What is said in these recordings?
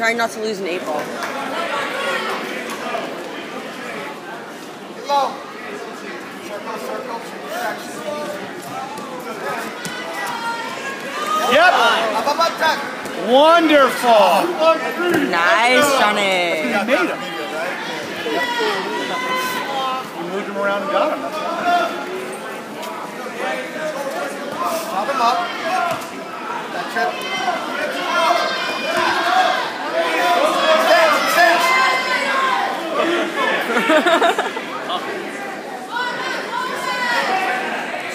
Trying not to lose an eight ball. Low. Circle, circle. Yep. Wonderful. Nice, Johnny. You made him. You moved him around and got him. That's Pop him up. That trip.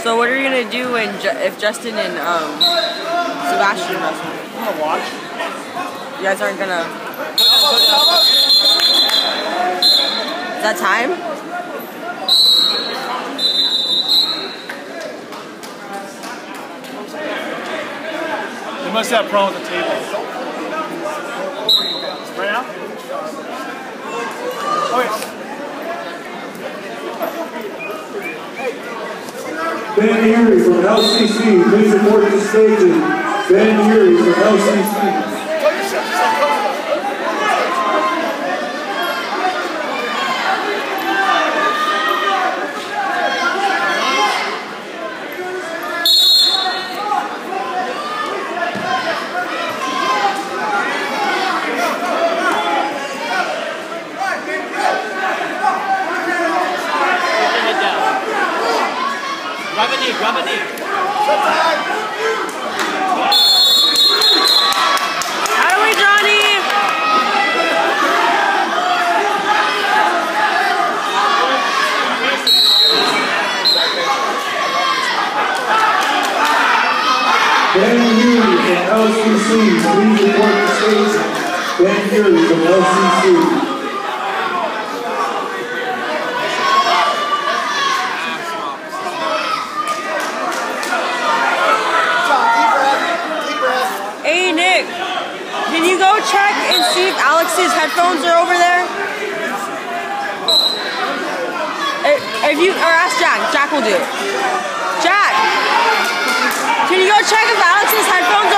So what are you gonna do when Ju if Justin and um, Sebastian wrestle? I'm gonna watch. You guys aren't gonna. Is that time? You must have a problem with the table. Ben Erie from LCC, please report to stage. Ben Erie from LCC. Grab a knee, grab a knee. How do we, Johnny? Ben Erie from LCC, please report to station. Erie from LCC. Hey Nick, can you go check and see if Alex's headphones are over there? If, if you or ask Jack, Jack will do it. Jack, can you go check if Alex's headphones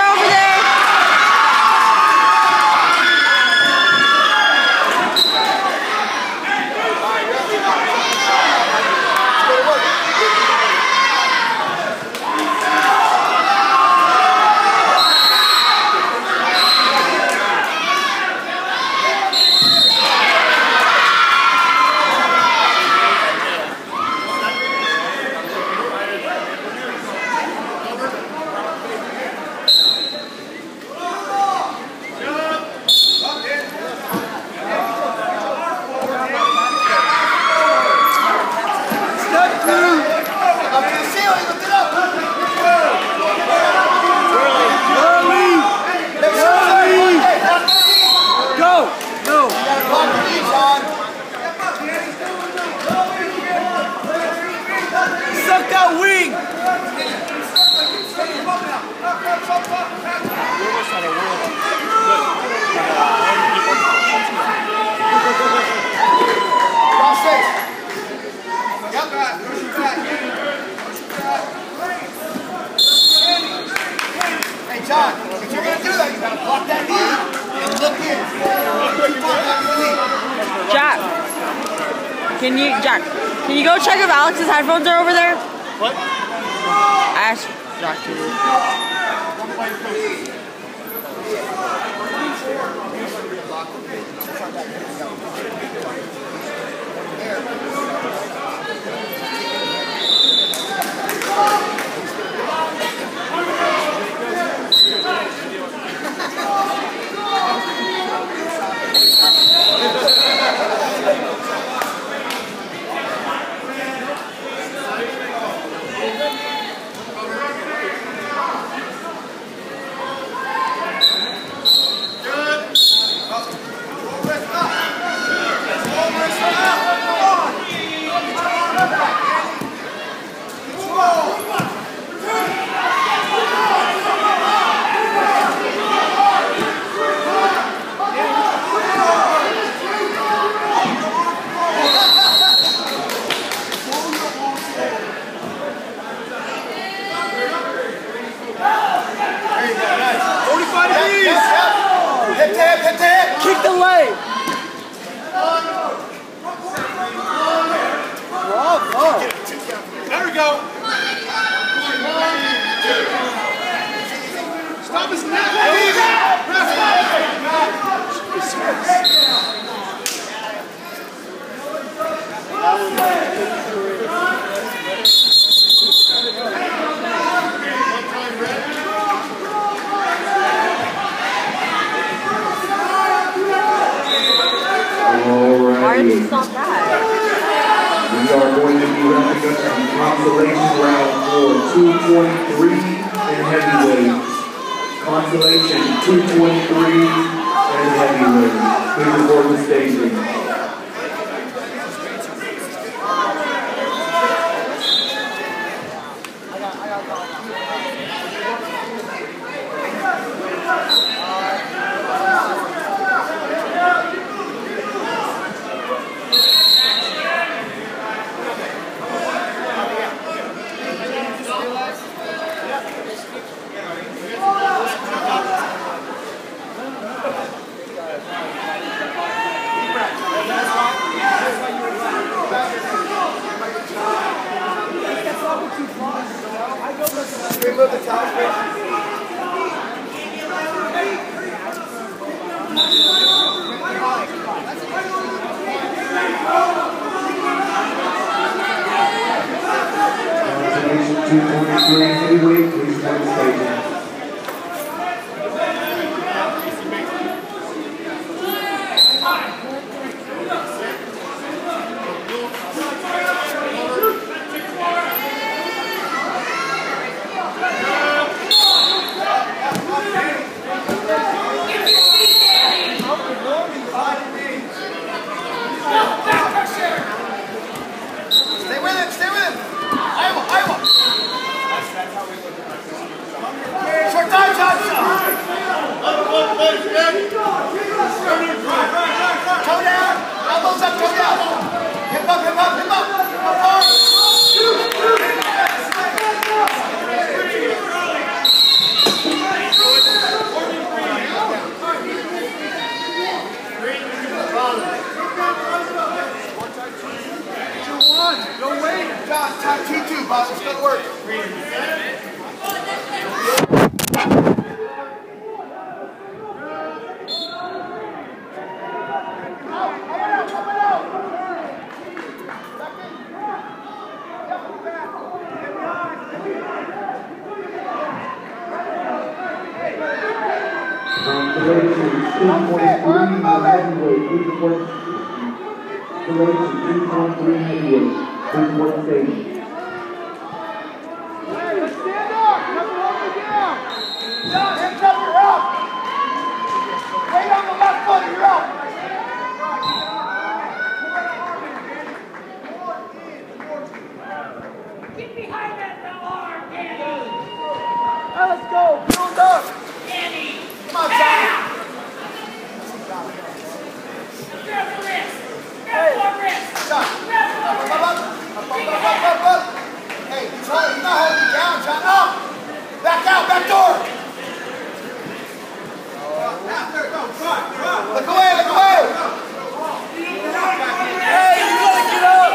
Can you, Jack, can you go check if Alex's headphones are over there? What? I asked Jack to do play. Bravo. There we go. Stop his neck. Jesus. You stop? We are going to be wrapping up the consolation round for 223 in heavyweight. Consolation 223 and heavyweight. Please report the staging. Remove the top. Consolation 223 in heavyweight. Please the staging. Stay with him, stay with him. Iowa, Iowa. Short time, Johnson. Toe down. Elbows up, toe down. Hip up, hip up, hip up. Hip up hard. John, time T2, boss. It's gonna work. Consolation 223 in report the staging. Consolation 223 in heavyweight. Please report the staging. Hey, let's stand up. Come hold me down. John, hands up, you're up. Weight on the left foot, you're up. Get behind that arm, Danny! All right, let's go. Build up. Danny! Come on, John. Grab the wrist! Grab the wrist! John. Grab the Up, up, wrist! up, up, up, up, up, up, up. Hey, he's holding, he's not you John. Up. Back out, back door. Look away, look away. Hey, you gotta get up.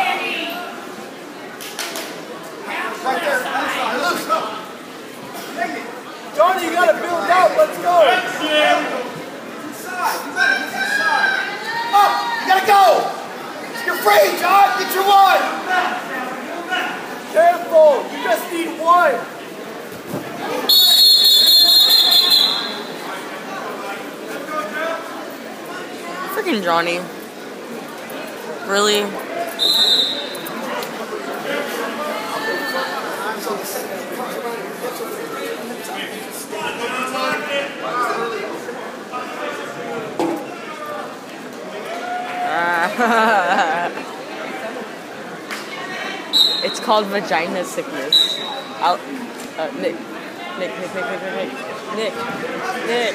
Right there. Loose, loose. Johnny, you gotta build out. Let's go. Up. You gotta go. You're free, John. Get your one. Careful. You just need one. Freaking Johnny. Really? It's called vagina sickness. I'll, uh, Nick. Nick, Nick, Nick, Nick, Nick, Nick, Nick,